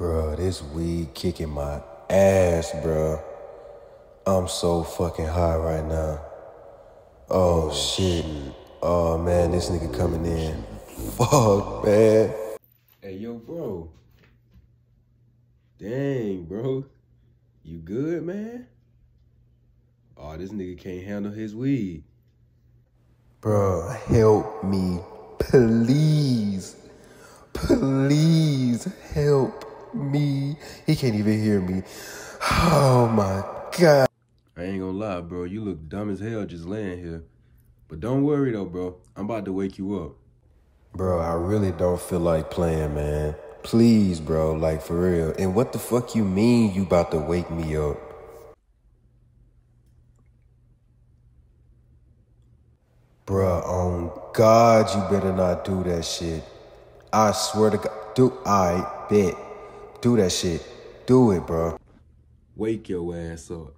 Bruh, this weed kicking my ass, bro. I'm so fucking high right now. Oh shit. Oh man, this nigga coming in. Fuck, man. Hey, yo, bro. Dang, bro. You good, man? Oh, this nigga can't handle his weed. Bro, help me, please. Please help me. He can't even hear me. Oh my God. I ain't gonna lie, bro. You look dumb as hell just laying here. But don't worry though, bro. I'm about to wake you up. Bro, I really don't feel like playing, man. Please, bro, like for real. And what the fuck you mean you about to wake me up? Bruh, on God, you better not do that shit. I swear to God. Do I bet. Do that shit. Do it, bro. Wake your ass up.